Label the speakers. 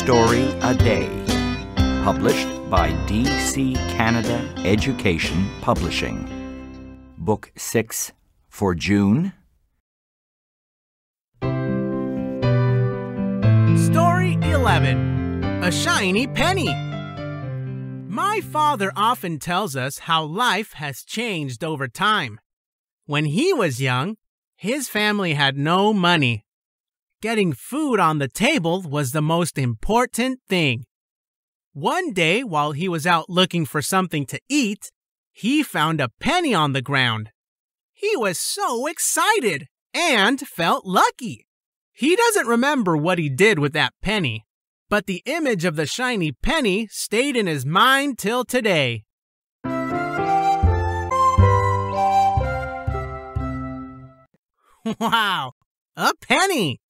Speaker 1: story a day. Published by DC Canada Education Publishing. Book 6 for June.
Speaker 2: Story 11 A Shiny Penny. My father often tells us how life has changed over time. When he was young, his family had no money. Getting food on the table was the most important thing. One day, while he was out looking for something to eat, he found a penny on the ground. He was so excited and felt lucky. He doesn't remember what he did with that penny, but the image of the shiny penny stayed in his mind till today. Wow, a penny!